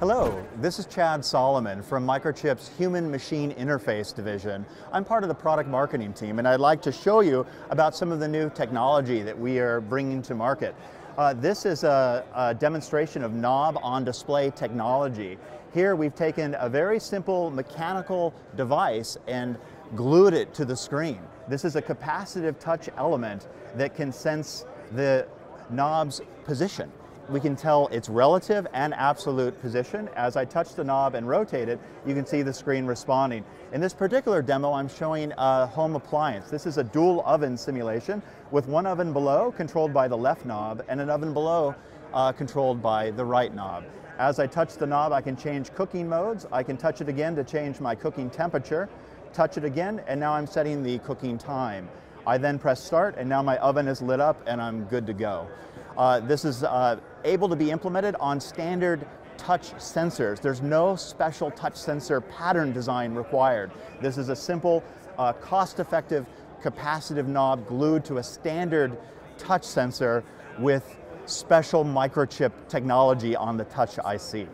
Hello, this is Chad Solomon from Microchip's Human Machine Interface Division. I'm part of the product marketing team and I'd like to show you about some of the new technology that we are bringing to market. Uh, this is a, a demonstration of knob on display technology. Here we've taken a very simple mechanical device and glued it to the screen. This is a capacitive touch element that can sense the knob's position we can tell its relative and absolute position. As I touch the knob and rotate it, you can see the screen responding. In this particular demo, I'm showing a home appliance. This is a dual oven simulation with one oven below controlled by the left knob and an oven below uh, controlled by the right knob. As I touch the knob, I can change cooking modes. I can touch it again to change my cooking temperature, touch it again, and now I'm setting the cooking time. I then press start, and now my oven is lit up and I'm good to go. Uh, this is uh, able to be implemented on standard touch sensors. There's no special touch sensor pattern design required. This is a simple, uh, cost-effective capacitive knob glued to a standard touch sensor with special microchip technology on the touch IC.